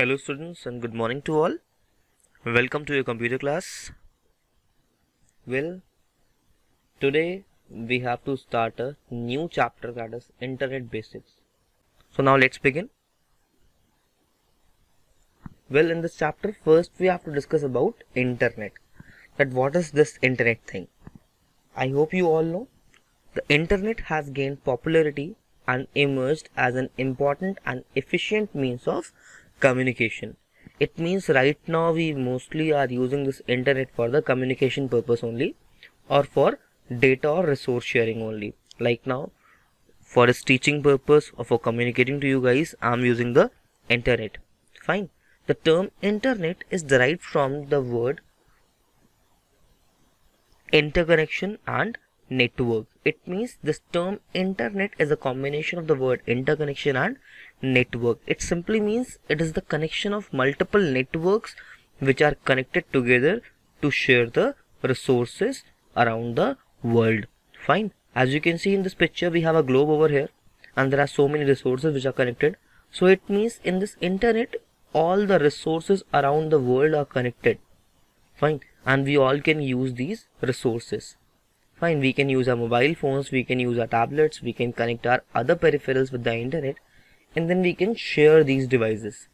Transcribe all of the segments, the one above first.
Hello students and good morning to all. Welcome to your computer class. Well, today we have to start a new chapter that is internet basics. So now let's begin. Well, in this chapter first we have to discuss about internet. That what is this internet thing? I hope you all know the internet has gained popularity and emerged as an important and efficient means of communication. It means right now we mostly are using this internet for the communication purpose only or for data or resource sharing only. Like now for its teaching purpose or for communicating to you guys I'm using the internet. Fine. The term internet is derived from the word interconnection and network. It means this term internet is a combination of the word interconnection and network. It simply means it is the connection of multiple networks which are connected together to share the resources around the world. Fine. As you can see in this picture, we have a globe over here and there are so many resources which are connected. So it means in this internet, all the resources around the world are connected. Fine. And we all can use these resources. Fine. We can use our mobile phones, we can use our tablets, we can connect our other peripherals with the internet and then we can share these devices.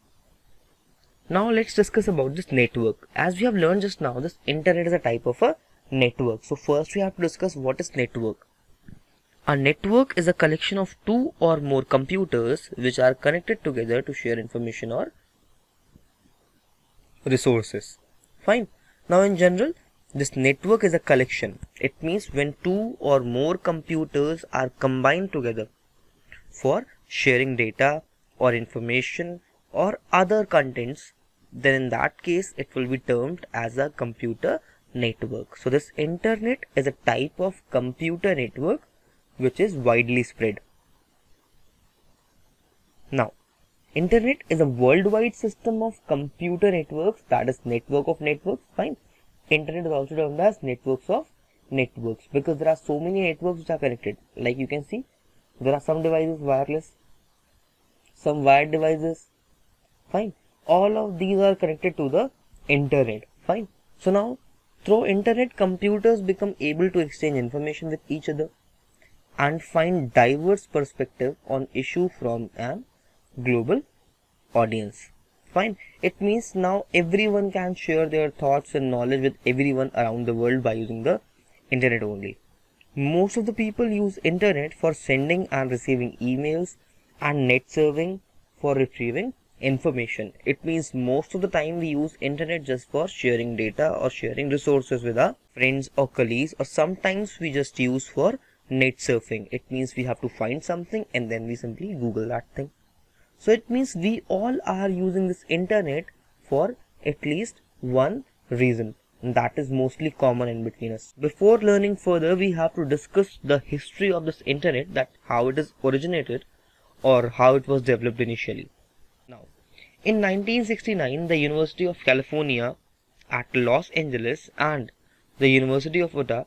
Now let's discuss about this network. As we have learned just now, this internet is a type of a network. So first we have to discuss what is network. A network is a collection of two or more computers which are connected together to share information or resources. Fine. Now in general, this network is a collection. It means when two or more computers are combined together for sharing data or information or other contents then in that case it will be termed as a computer network. So this internet is a type of computer network which is widely spread. Now internet is a worldwide system of computer networks that is network of networks fine. Internet is also termed as networks of networks because there are so many networks which are connected like you can see there are some devices wireless some wired devices. Fine. All of these are connected to the internet. Fine. So now through internet computers become able to exchange information with each other and find diverse perspective on issue from a global audience. Fine. It means now everyone can share their thoughts and knowledge with everyone around the world by using the internet only. Most of the people use internet for sending and receiving emails and net surfing for retrieving information. It means most of the time we use internet just for sharing data or sharing resources with our friends or colleagues or sometimes we just use for net surfing. It means we have to find something and then we simply Google that thing. So it means we all are using this internet for at least one reason that is mostly common in between us. Before learning further, we have to discuss the history of this internet, that how it is originated or how it was developed initially. Now, in 1969, the University of California at Los Angeles and the University of Utah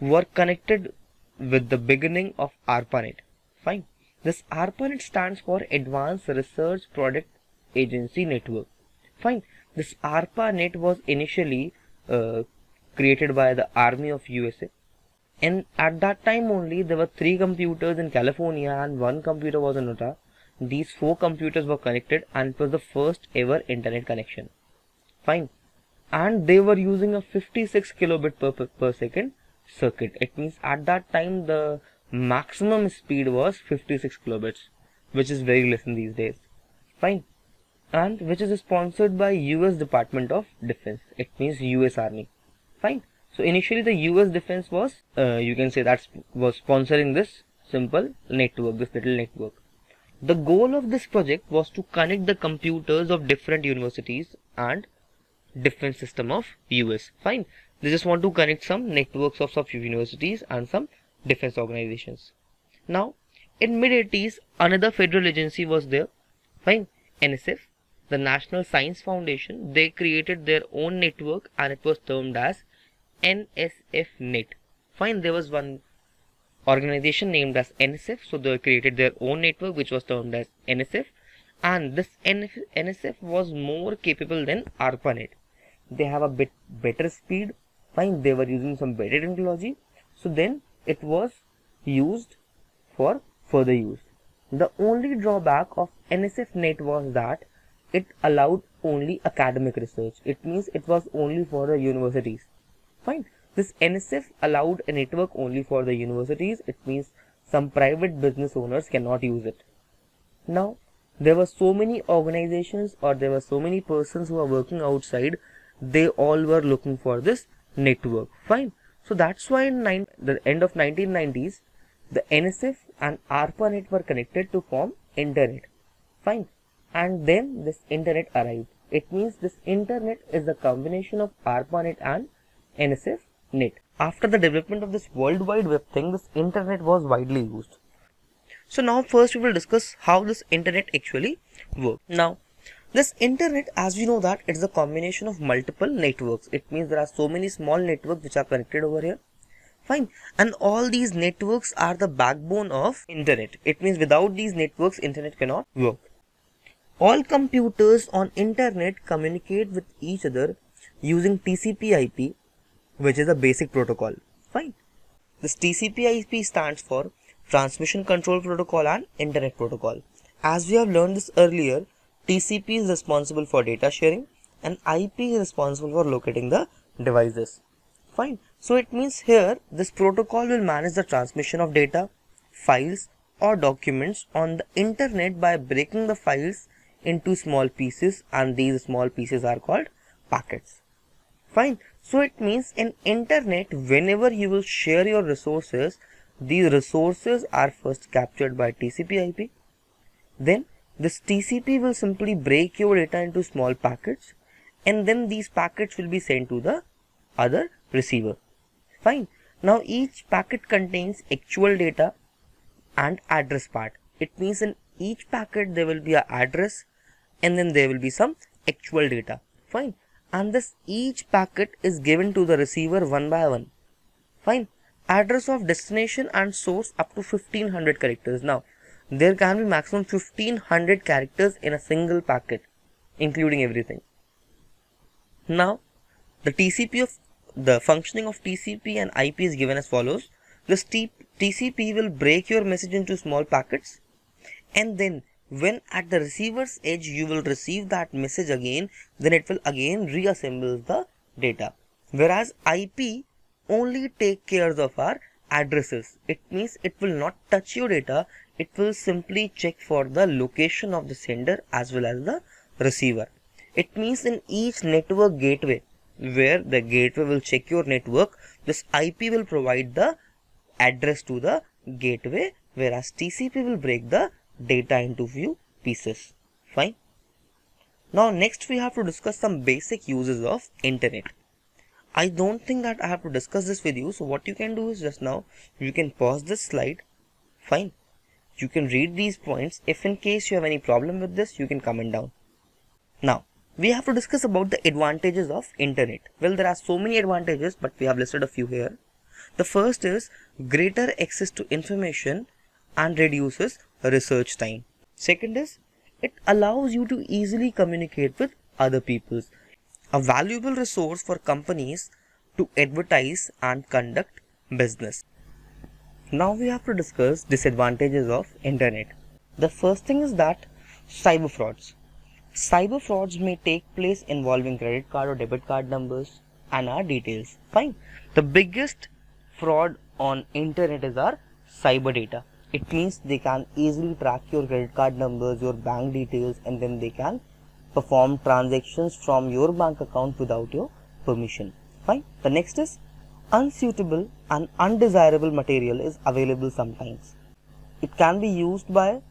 were connected with the beginning of ARPANET. Fine. This ARPANET stands for Advanced Research Product Agency Network. Fine. This ARPANET was initially uh, created by the army of USA and at that time only there were three computers in California and one computer was in Utah these four computers were connected and it was the first ever internet connection fine and they were using a 56 kilobit per, per, second circuit it means at that time the maximum speed was 56 kilobits which is very less in these days fine and which is sponsored by US Department of Defense. It means US Army. Fine. So initially the US Defense was, uh, you can say that was sponsoring this simple network, this little network. The goal of this project was to connect the computers of different universities and defense system of US. Fine. They just want to connect some networks of some universities and some defense organizations. Now, in mid 80s, another federal agency was there. Fine. NSF the National Science Foundation, they created their own network and it was termed as NSFNet. Fine, there was one organization named as NSF, so they created their own network which was termed as NSF and this NSF was more capable than ARPANET. They have a bit better speed. Fine, they were using some better technology. So then it was used for further use. The only drawback of NSF net was that it allowed only academic research. It means it was only for the universities. Fine. This NSF allowed a network only for the universities. It means some private business owners cannot use it. Now, there were so many organizations or there were so many persons who are working outside. They all were looking for this network. Fine. So that's why in nine, the end of 1990s, the NSF and ARPANET were connected to form internet. Fine. And then this internet arrived. It means this internet is a combination of ARPANET and NSF net. After the development of this World Wide Web thing, this internet was widely used. So now first we will discuss how this internet actually works. Now this internet as we know that it is a combination of multiple networks. It means there are so many small networks which are connected over here. Fine. And all these networks are the backbone of internet. It means without these networks internet cannot work. All computers on internet communicate with each other using TCP IP which is a basic protocol. Fine. This TCP IP stands for Transmission Control Protocol and Internet Protocol. As we have learned this earlier, TCP is responsible for data sharing and IP is responsible for locating the devices. Fine. So it means here this protocol will manage the transmission of data, files or documents on the internet by breaking the files into small pieces and these small pieces are called packets. Fine. So it means in internet whenever you will share your resources these resources are first captured by TCP IP. Then this TCP will simply break your data into small packets and then these packets will be sent to the other receiver. Fine. Now each packet contains actual data and address part. It means in each packet there will be an address and then there will be some actual data. Fine. And this each packet is given to the receiver one by one. Fine. Address of destination and source up to 1500 characters. Now there can be maximum 1500 characters in a single packet including everything. Now the TCP of the functioning of TCP and IP is given as follows. This TCP will break your message into small packets and then when at the receiver's edge you will receive that message again then it will again reassemble the data. Whereas IP only take care of our addresses. It means it will not touch your data. It will simply check for the location of the sender as well as the receiver. It means in each network gateway where the gateway will check your network this IP will provide the address to the gateway whereas TCP will break the data into few pieces. Fine. Now next we have to discuss some basic uses of internet. I don't think that I have to discuss this with you. So what you can do is just now you can pause this slide. Fine. You can read these points. If in case you have any problem with this, you can comment down. Now we have to discuss about the advantages of internet. Well, there are so many advantages, but we have listed a few here. The first is greater access to information and reduces research time. Second is it allows you to easily communicate with other people. A valuable resource for companies to advertise and conduct business. Now we have to discuss disadvantages of internet. The first thing is that cyber frauds. Cyber frauds may take place involving credit card or debit card numbers and our details. Fine. The biggest fraud on internet is our cyber data it means they can easily track your credit card numbers your bank details and then they can perform transactions from your bank account without your permission. Fine. The next is unsuitable and undesirable material is available sometimes. It can be used by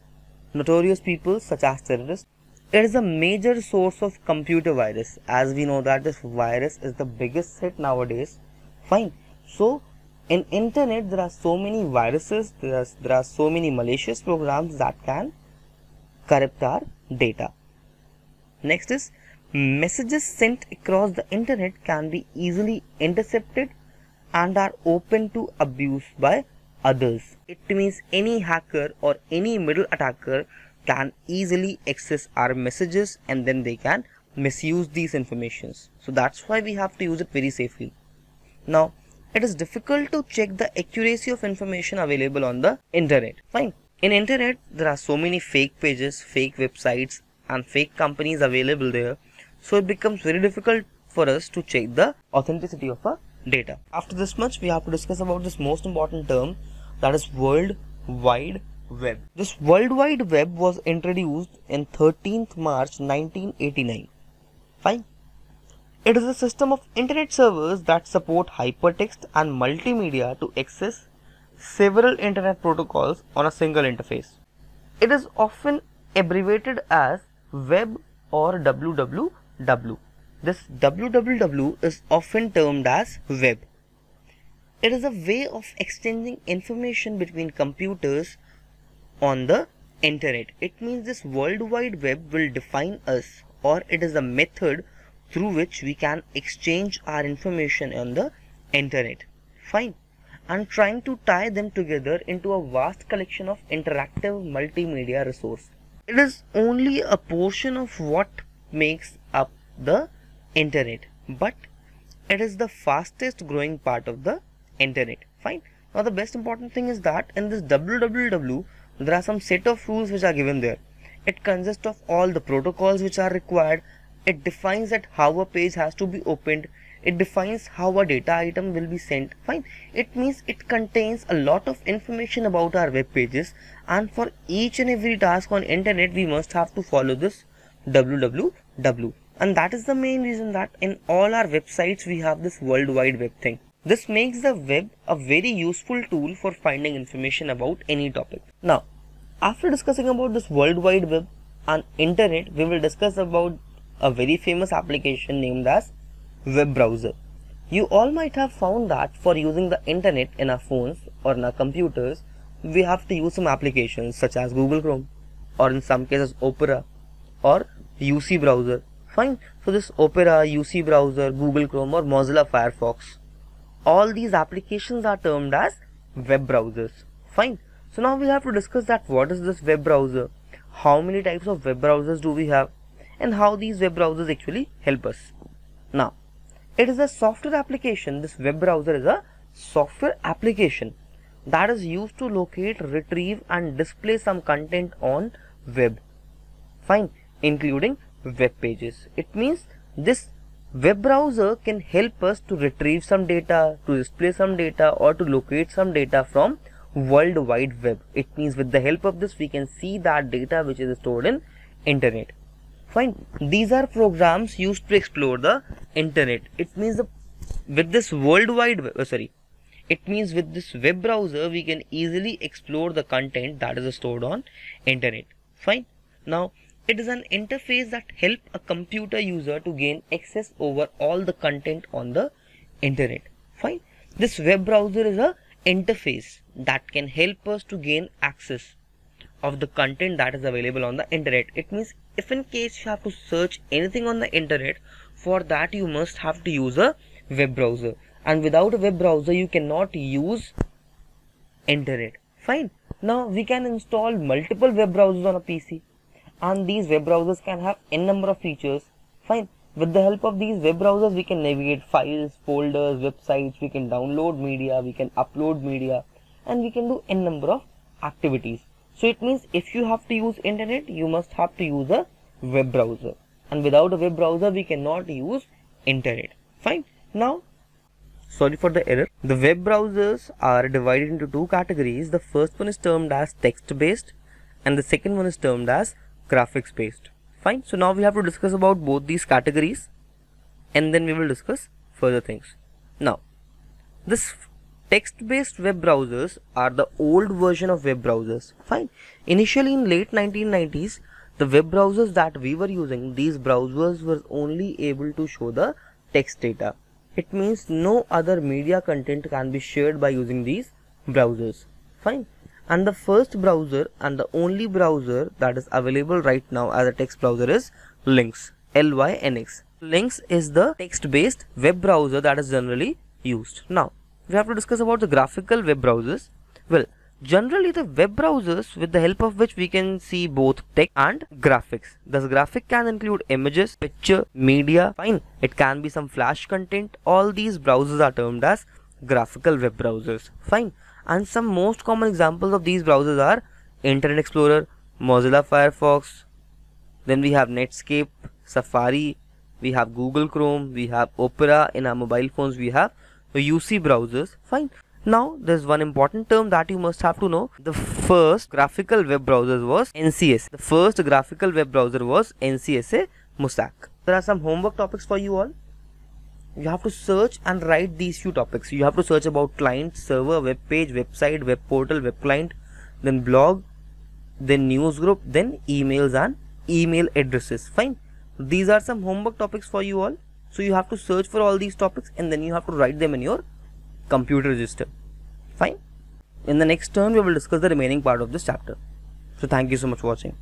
notorious people such as terrorists. It is a major source of computer virus. As we know that this virus is the biggest hit nowadays. Fine. So in internet there are so many viruses there are, there are so many malicious programs that can corrupt our data next is messages sent across the internet can be easily intercepted and are open to abuse by others it means any hacker or any middle attacker can easily access our messages and then they can misuse these informations. So that's why we have to use it very safely. Now, it is difficult to check the accuracy of information available on the internet. Fine. In internet, there are so many fake pages, fake websites and fake companies available there. So it becomes very difficult for us to check the authenticity of a data. After this much, we have to discuss about this most important term that is World Wide Web. This World Wide Web was introduced in 13th March 1989. Fine. It is a system of internet servers that support hypertext and multimedia to access several internet protocols on a single interface. It is often abbreviated as web or www. This www is often termed as web. It is a way of exchanging information between computers on the internet. It means this world wide web will define us or it is a method through which we can exchange our information on the internet. Fine. And trying to tie them together into a vast collection of interactive multimedia resource. It is only a portion of what makes up the internet, but it is the fastest growing part of the internet. Fine. Now the best important thing is that in this www there are some set of rules which are given there. It consists of all the protocols which are required. It defines that how a page has to be opened. It defines how a data item will be sent. Fine. It means it contains a lot of information about our web pages and for each and every task on internet we must have to follow this www and that is the main reason that in all our websites we have this world wide web thing this makes the web a very useful tool for finding information about any topic. Now, after discussing about this World Wide Web and Internet, we will discuss about a very famous application named as web browser. You all might have found that for using the internet in our phones or in our computers, we have to use some applications such as Google Chrome or in some cases Opera or UC browser. Fine. So this Opera, UC browser, Google Chrome or Mozilla Firefox all these applications are termed as web browsers fine so now we have to discuss that what is this web browser how many types of web browsers do we have and how these web browsers actually help us now it is a software application this web browser is a software application that is used to locate retrieve and display some content on web fine including web pages it means this Web browser can help us to retrieve some data, to display some data or to locate some data from World Wide Web. It means with the help of this we can see that data which is stored in internet. Fine. These are programs used to explore the internet. It means the, with this World Wide uh, sorry, it means with this web browser we can easily explore the content that is stored on internet. Fine. Now it is an interface that help a computer user to gain access over all the content on the internet. Fine. This web browser is a interface that can help us to gain access of the content that is available on the internet. It means if in case you have to search anything on the internet, for that you must have to use a web browser. And without a web browser, you cannot use internet. Fine. Now we can install multiple web browsers on a PC and these web browsers can have n number of features fine with the help of these web browsers we can navigate files folders websites we can download media we can upload media and we can do n number of activities so it means if you have to use internet you must have to use a web browser. And without a web browser we cannot use internet. Fine. Now sorry for the error. The web browsers are divided into two categories. The first one is termed as text based and the second one is termed as graphics based fine. So now we have to discuss about both these categories and then we will discuss further things. Now this text based web browsers are the old version of web browsers. Fine. Initially in late 1990s the web browsers that we were using these browsers were only able to show the text data. It means no other media content can be shared by using these browsers. Fine. And the first browser and the only browser that is available right now as a text browser is Lynx. L-Y-N-X Lynx is the text based web browser that is generally used. Now we have to discuss about the graphical web browsers well generally the web browsers with the help of which we can see both text and graphics. This graphic can include images, picture, media, fine. It can be some flash content. All these browsers are termed as graphical web browsers, fine. And some most common examples of these browsers are Internet Explorer, Mozilla Firefox, then we have Netscape, Safari, we have Google Chrome, we have Opera in our mobile phones, we have UC browsers, fine. Now there's one important term that you must have to know. The first graphical web browser was NCS. The first graphical web browser was NCSA Mosaic. There are some homework topics for you all. You have to search and write these few topics. You have to search about client, server, web page, website, web portal, web client, then blog, then news group, then emails and email addresses. Fine. These are some homework topics for you all. So you have to search for all these topics and then you have to write them in your computer register fine? In the next turn we will discuss the remaining part of this chapter. So thank you so much for watching